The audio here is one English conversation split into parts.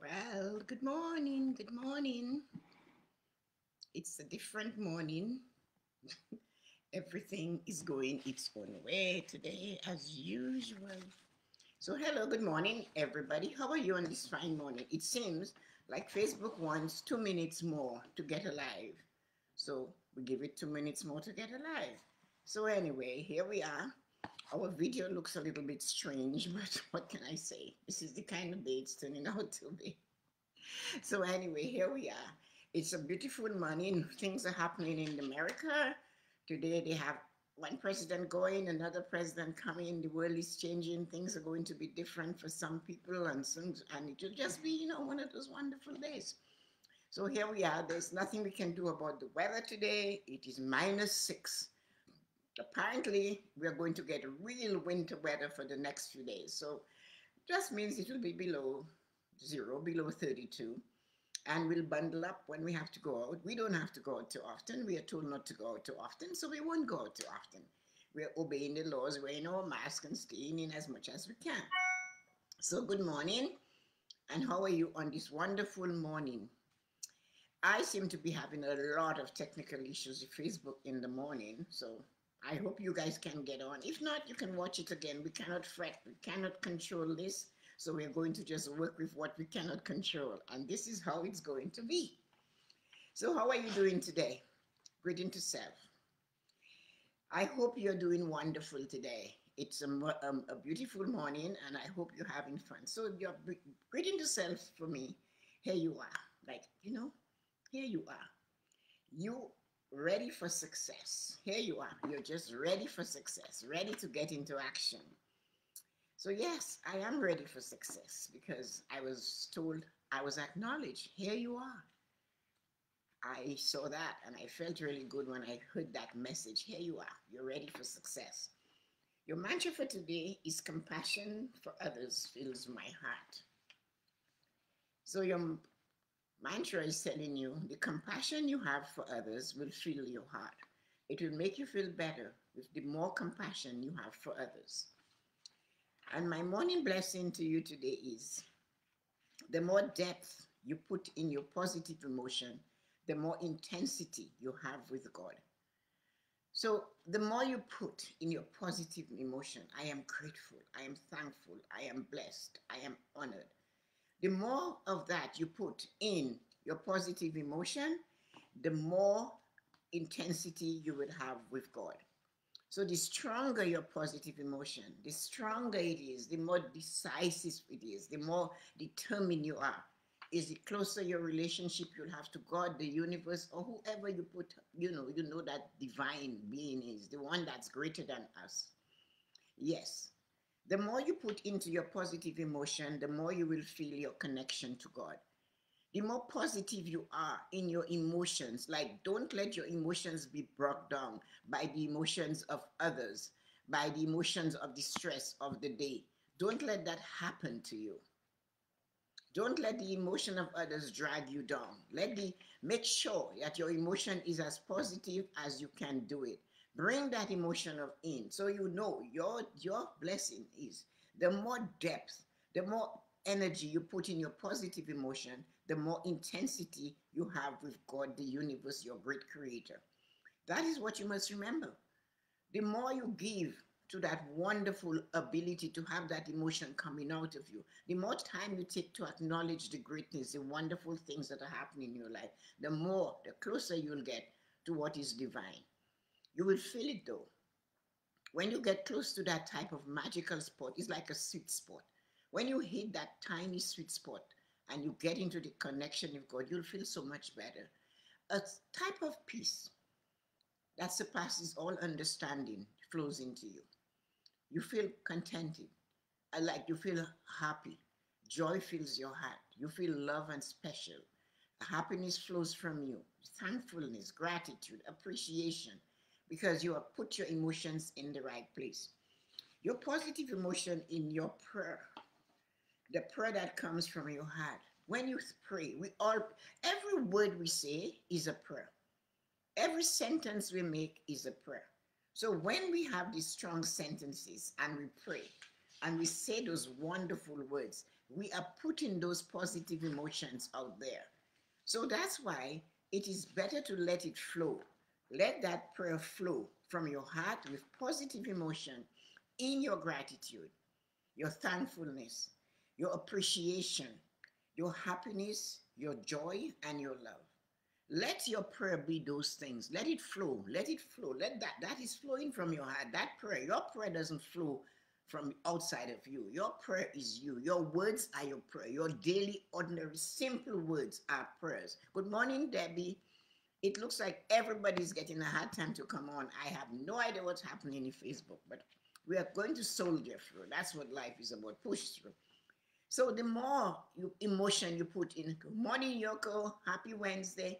Well, good morning. Good morning. It's a different morning. Everything is going its own way today, as usual. So, hello, good morning, everybody. How are you on this fine morning? It seems like Facebook wants two minutes more to get alive. So, we give it two minutes more to get alive. So, anyway, here we are. Our video looks a little bit strange, but what can I say? This is the kind of day it's turning out to be. So anyway, here we are. It's a beautiful morning. Things are happening in America. Today they have one president going, another president coming. The world is changing. Things are going to be different for some people, and some, and it will just be, you know, one of those wonderful days. So here we are. There's nothing we can do about the weather today. It is minus six apparently we're going to get real winter weather for the next few days. So just means it will be below zero, below 32. And we'll bundle up when we have to go out. We don't have to go out too often. We are told not to go out too often, so we won't go out too often. We're obeying the laws, wearing our mask and staying in as much as we can. So good morning, and how are you on this wonderful morning? I seem to be having a lot of technical issues with Facebook in the morning, so I hope you guys can get on. If not, you can watch it again. We cannot fret, we cannot control this. So we're going to just work with what we cannot control. And this is how it's going to be. So, how are you doing today? Greeting to self. I hope you're doing wonderful today. It's a, um, a beautiful morning, and I hope you're having fun. So, you're greeting to self for me. Here you are. Like, you know, here you are. You ready for success. Here you are. You're just ready for success, ready to get into action. So, yes, I am ready for success because I was told, I was acknowledged. Here you are. I saw that and I felt really good when I heard that message. Here you are. You're ready for success. Your mantra for today is compassion for others fills my heart. So, your Mantra is telling you the compassion you have for others will fill your heart. It will make you feel better with the more compassion you have for others. And my morning blessing to you today is the more depth you put in your positive emotion, the more intensity you have with God. So, the more you put in your positive emotion, I am grateful, I am thankful, I am blessed, I am honored the more of that you put in your positive emotion, the more intensity you would have with God. So the stronger your positive emotion, the stronger it is, the more decisive it is, the more determined you are. Is the closer your relationship you'll have to God, the universe, or whoever you put, you know, you know that divine being is, the one that's greater than us. Yes. The more you put into your positive emotion, the more you will feel your connection to God. The more positive you are in your emotions, like don't let your emotions be brought down by the emotions of others, by the emotions of the stress of the day. Don't let that happen to you. Don't let the emotion of others drag you down. Let the make sure that your emotion is as positive as you can do it bring that emotion of in so you know your your blessing is the more depth the more energy you put in your positive emotion the more intensity you have with god the universe your great creator that is what you must remember the more you give to that wonderful ability to have that emotion coming out of you. The more time you take to acknowledge the greatness, the wonderful things that are happening in your life, the more, the closer you'll get to what is divine. You will feel it though. When you get close to that type of magical spot, it's like a sweet spot. When you hit that tiny sweet spot and you get into the connection with God, you'll feel so much better. A type of peace that surpasses all understanding flows into you. You feel contented, I like you feel happy. Joy fills your heart. You feel love and special. Happiness flows from you. Thankfulness, gratitude, appreciation, because you have put your emotions in the right place. Your positive emotion in your prayer, the prayer that comes from your heart. When you pray, we all, every word we say is a prayer. Every sentence we make is a prayer. So when we have these strong sentences and we pray, and we say those wonderful words, we are putting those positive emotions out there. So that's why it is better to let it flow. Let that prayer flow from your heart with positive emotion in your gratitude, your thankfulness, your appreciation, your happiness, your joy, and your love. Let your prayer be those things. Let it flow. Let it flow. Let that that is flowing from your heart. That prayer, your prayer doesn't flow from outside of you. Your prayer is you. Your words are your prayer. Your daily, ordinary, simple words are prayers. Good morning, Debbie. It looks like everybody's getting a hard time to come on. I have no idea what's happening in Facebook, but we are going to soldier through. That's what life is about. Push through. So the more you, emotion you put in, good morning, Yoko. Happy Wednesday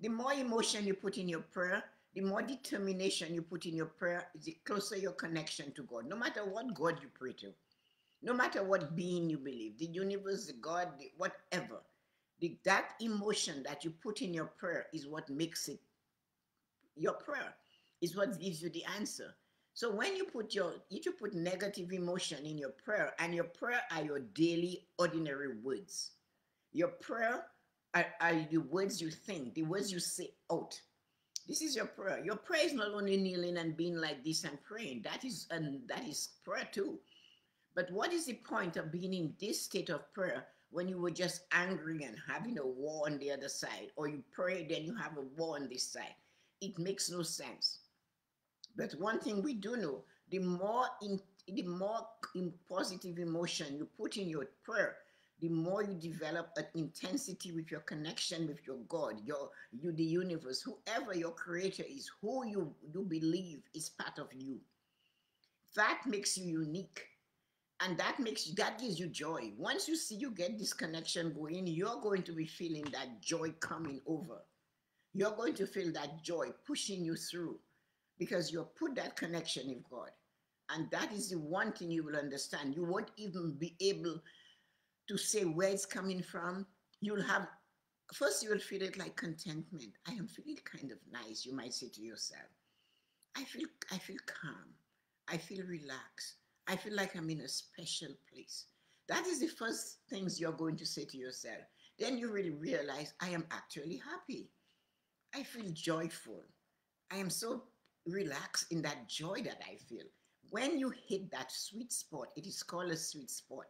the more emotion you put in your prayer, the more determination you put in your prayer, the closer your connection to God. No matter what God you pray to, no matter what being you believe, the universe, the God, the whatever, the, that emotion that you put in your prayer is what makes it your prayer, is what gives you the answer. So when you put your, if you put negative emotion in your prayer, and your prayer are your daily, ordinary words, your prayer are, are the words you think, the words you say out. This is your prayer. Your prayer is not only kneeling and being like this and praying. That is and that is prayer too. But what is the point of being in this state of prayer when you were just angry and having a war on the other side, or you pray then you have a war on this side? It makes no sense. But one thing we do know: the more in the more in positive emotion you put in your prayer, the more you develop an intensity with your connection with your God, your you, the universe, whoever your creator is, who you, you believe is part of you. That makes you unique. And that makes that gives you joy. Once you see you get this connection going, you're going to be feeling that joy coming over. You're going to feel that joy pushing you through because you put that connection with God. And that is the one thing you will understand. You won't even be able to say where it's coming from, you'll have first you will feel it like contentment. I am feeling kind of nice, you might say to yourself. I feel I feel calm. I feel relaxed. I feel like I'm in a special place. That is the first things you're going to say to yourself. Then you really realize I am actually happy. I feel joyful. I am so relaxed in that joy that I feel. When you hit that sweet spot, it is called a sweet spot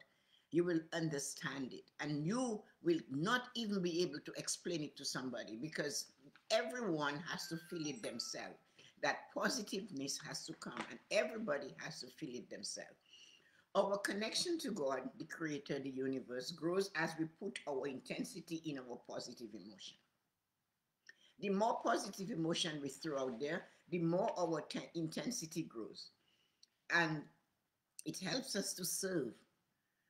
you will understand it and you will not even be able to explain it to somebody because everyone has to feel it themselves that positiveness has to come and everybody has to feel it themselves. Our connection to god the creator the universe grows as we put our intensity in our positive emotion. The more positive emotion we throw out there the more our intensity grows. And it helps us to serve.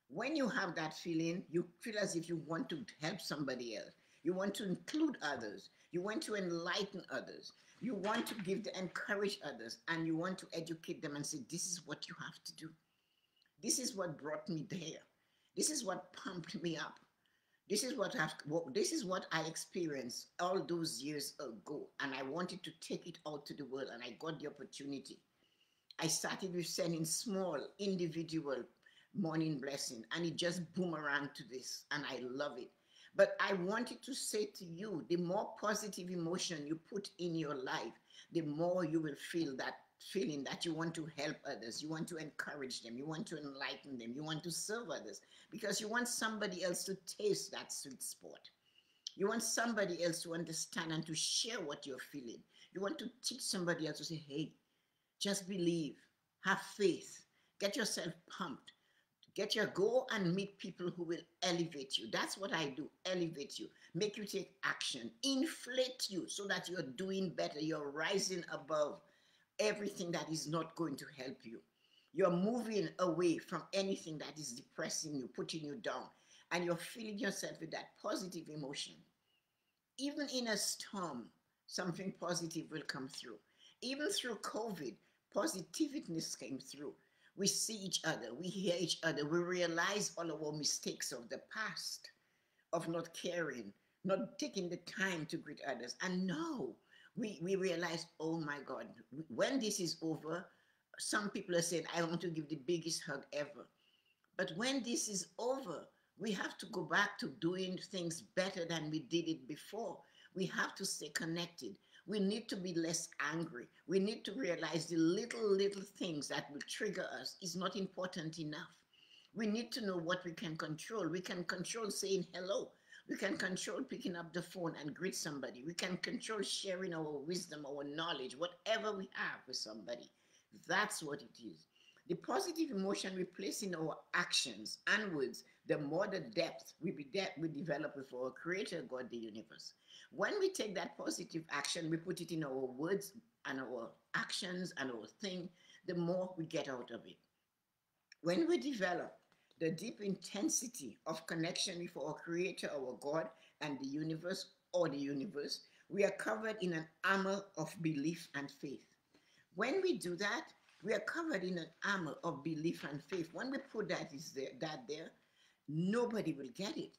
When you have that feeling, you feel as if you want to help somebody else. You want to include others. You want to enlighten others. You want to give the encourage others and you want to educate them and say, this is what you have to do. This is what brought me there. This is what pumped me up. This is what I've, this is what I experienced all those years ago. And I wanted to take it out to the world and I got the opportunity. I started with sending small individual morning blessing and it just boomerang to this and i love it but i wanted to say to you the more positive emotion you put in your life the more you will feel that feeling that you want to help others you want to encourage them you want to enlighten them you want to serve others because you want somebody else to taste that sweet spot. You want somebody else to understand and to share what you're feeling. You want to teach somebody else to say hey just believe have faith get yourself pumped Get your go and meet people who will elevate you. That's what I do. Elevate you, make you take action, inflate you so that you're doing better. You're rising above everything that is not going to help you. You're moving away from anything that is depressing you, putting you down, and you're filling yourself with that positive emotion. Even in a storm, something positive will come through. Even through COVID, positiveness came through. We see each other, we hear each other, we realize all of our mistakes of the past, of not caring, not taking the time to greet others. And now we, we realize, oh my God, when this is over, some people are saying, I want to give the biggest hug ever. But when this is over, we have to go back to doing things better than we did it before. We have to stay connected. We need to be less angry. We need to realize the little, little things that will trigger us is not important enough. We need to know what we can control. We can control saying hello. We can control picking up the phone and greet somebody. We can control sharing our wisdom, our knowledge, whatever we have with somebody. That's what it is. The positive emotion we place in our actions and words, the more the depth we, be de- we develop with our Creator, God, the universe. When we take that positive action, we put it in our words and our actions and our thing, the more we get out of it. When we develop the deep intensity of connection with our Creator, our God, and the universe or the universe, we are covered in an armor of belief and faith. When we do that, we are covered in an armor of belief and faith. When we put that is there, that there, nobody will get it.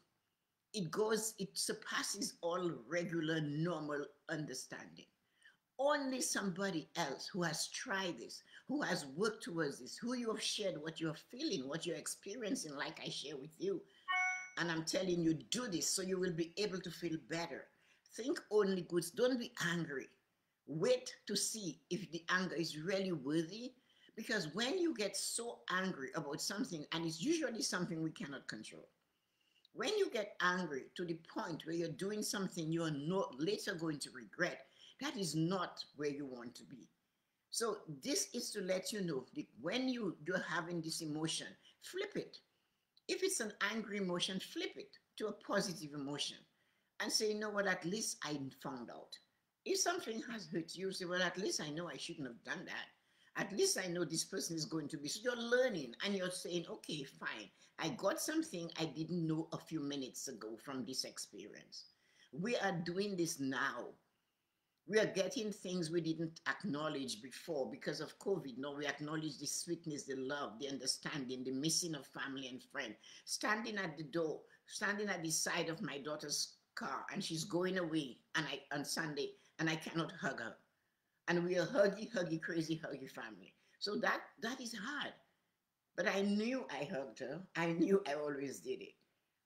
It goes, it surpasses all regular, normal understanding only somebody else who has tried this, who has worked towards this, who you have shared what you're feeling, what you're experiencing, like I share with you. And I'm telling you, do this so you will be able to feel better. Think only good. Don't be angry. Wait to see if the anger is really worthy. Because when you get so angry about something, and it's usually something we cannot control, when you get angry to the point where you're doing something you're not later going to regret, that is not where you want to be. So this is to let you know that when you, you're having this emotion, flip it. If it's an angry emotion, flip it to a positive emotion and say, you know what, at least I found out. If something has hurt you, say, well, at least I know I shouldn't have done that. At least I know this person is going to be. So you're learning and you're saying, okay, fine. I got something I didn't know a few minutes ago from this experience. We are doing this now we are getting things we didn't acknowledge before because of COVID. Now we acknowledge the sweetness, the love, the understanding, the missing of family and friend. Standing at the door, standing at the side of my daughter's car, and she's going away, and I on Sunday, and I cannot hug her. And we are huggy, huggy, crazy, huggy family. So that that is hard. But I knew I hugged her. I knew I always did it.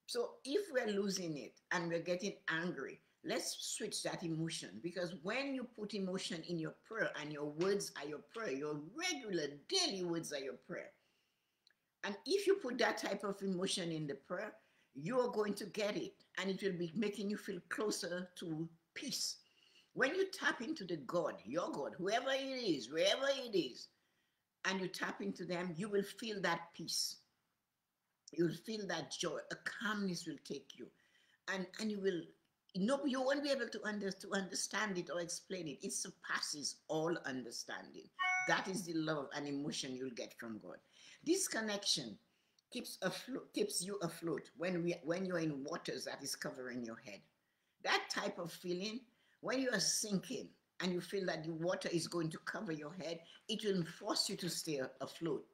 So if we're losing it and we're getting angry, let's switch that emotion because when you put emotion in your prayer and your words are your prayer, your regular daily words are your prayer. And if you put that type of emotion in the prayer, you're going to get it and it will be making you feel closer to peace. When you tap into the God, your God, whoever it is, wherever it is, and you tap into them, you will feel that peace. You'll feel that joy. A calmness will take you. And, and you will no, you won't be able to, under, to understand it or explain it. It surpasses all understanding. That is the love and emotion you'll get from God. This connection keeps afloat, keeps you afloat when we when you're in waters that is covering your head. That type of feeling, when you are sinking and you feel that the water is going to cover your head, it will force you to stay afloat.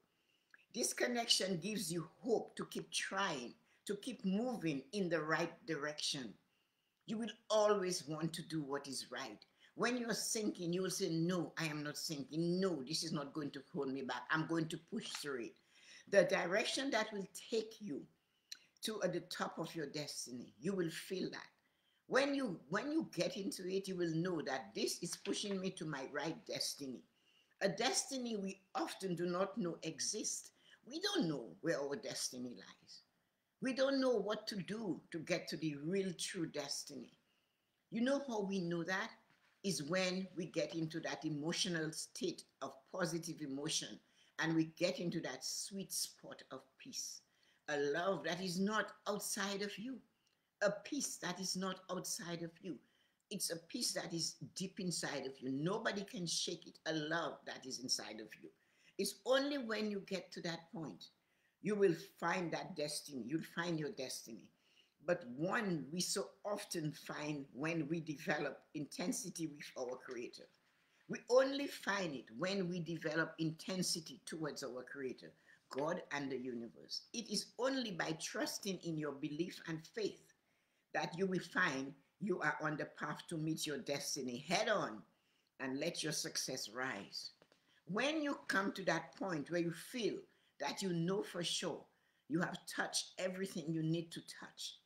This connection gives you hope to keep trying, to keep moving in the right direction you will always want to do what is right. When you're sinking, you will say, No, I am not sinking. No, this is not going to hold me back. I'm going to push through it. The direction that will take you to the top of your destiny, you will feel that. When you when you get into it, you will know that this is pushing me to my right destiny. A destiny we often do not know exists. We don't know where our destiny lies. We don't know what to do to get to the real true destiny. You know how we know that? Is when we get into that emotional state of positive emotion and we get into that sweet spot of peace. A love that is not outside of you, a peace that is not outside of you. It's a peace that is deep inside of you. Nobody can shake it. A love that is inside of you. It's only when you get to that point you will find that destiny. You'll find your destiny. But one we so often find when we develop intensity with our Creator. We only find it when we develop intensity towards our Creator, God and the universe. It is only by trusting in your belief and faith that you will find you are on the path to meet your destiny head on and let your success rise. When you come to that point where you feel that you know for sure You have touched everything you need to touch.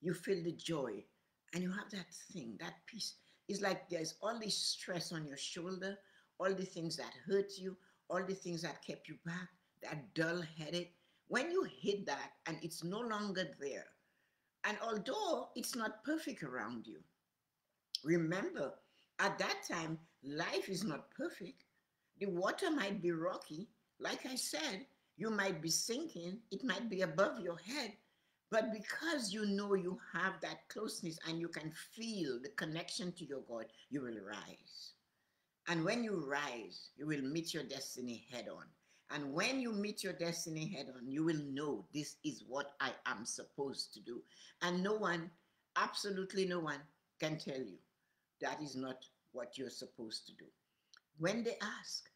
You feel the joy and you have that thing, that peace. It's like there's all this stress on your shoulder, all the things that hurt you, all the things that kept you back, that dull headed. When you hit that and it's no longer there, and although it's not perfect around you, remember at that time, life is not perfect. The water might be rocky. Like I said, you might be sinking, it might be above your head, but because you know you have that closeness and you can feel the connection to your God, you will rise. And when you rise, you will meet your destiny head on. And when you meet your destiny head on, you will know this is what I am supposed to do. And no one, absolutely no one, can tell you that is not what you're supposed to do. When they ask,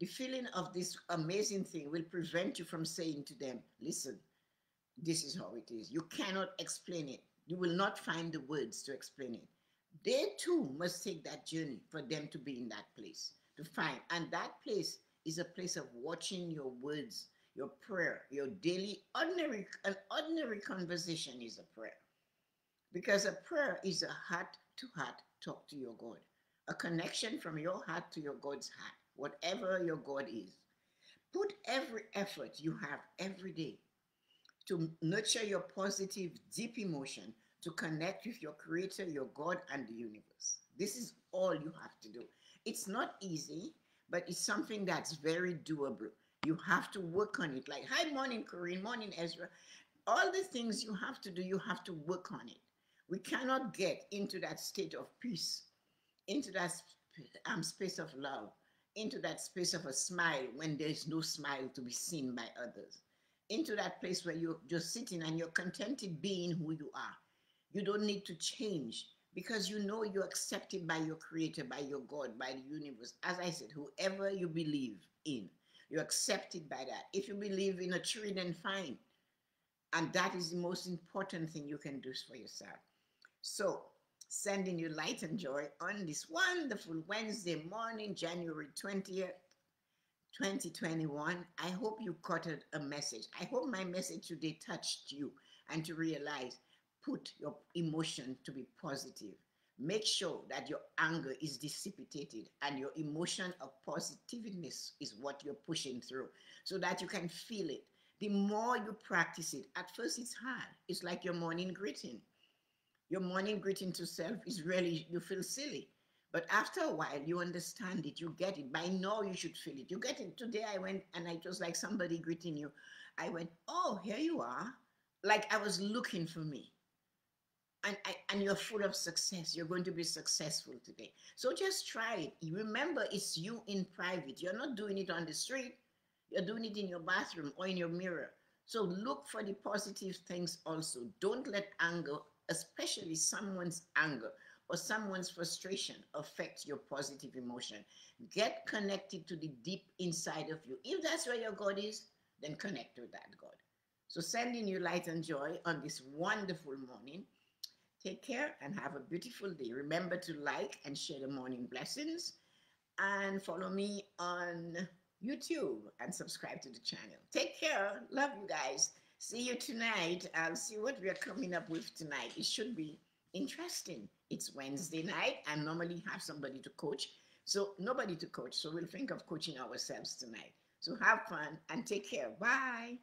the feeling of this amazing thing will prevent you from saying to them, listen, this is how it is. You cannot explain it. You will not find the words to explain it. They too must take that journey for them to be in that place, to find. And that place is a place of watching your words, your prayer, your daily, ordinary, an ordinary conversation is a prayer. Because a prayer is a heart to heart talk to your God, a connection from your heart to your God's heart, whatever your God is. Put every effort you have every day to nurture your positive, deep emotion to connect with your creator, your God, and the universe. This is all you have to do. It's not easy, but it's something that's very doable. You have to work on it. Like, hi, morning, Corinne, morning, Ezra. All the things you have to do, you have to work on it. We cannot get into that state of peace, into that um, space of love, into that space of a smile when there's no smile to be seen by others, into that place where you're just sitting and you're contented being who you are. You don't need to change because you know you're accepted by your creator, by your God, by the universe. As I said, whoever you believe in, you're accepted by that. If you believe in a tree, then fine. And that is the most important thing you can do for yourself. So, sending you light and joy on this wonderful Wednesday morning, January 20th, 2021. I hope you caught a, message. I hope my message today touched you and to realize put your emotion to be positive. Make sure that your anger is dissipated and your emotion of positiveness is what you're pushing through so that you can feel it. The more you practice it, at first it's hard. It's like your morning greeting. Your morning greeting to self is really, you feel silly. But after a while, you understand it, you get it. By now, you should feel it. You get it. Today, I went and I was like somebody greeting you. I went, Oh, here you are. Like I was looking for me and, and you're full of success. You're going to be successful today. So just try it. Remember, it's you in private. You're not doing it on the street. You're doing it in your bathroom or in your mirror. So look for the positive things also. Don't let anger, especially someone's anger or someone's frustration, affect your positive emotion. Get connected to the deep inside of you. If that's where your God is, then connect with that God. So sending you light and joy on this wonderful morning. Take care and have a beautiful day. Remember to like and share the morning blessings and follow me on YouTube and subscribe to the channel. Take care. Love you guys. See you tonight. I'll see what we are coming up with tonight. It should be interesting. It's Wednesday night. I normally have somebody to coach. So nobody to coach. So we'll think of coaching ourselves tonight. So have fun and take care. Bye.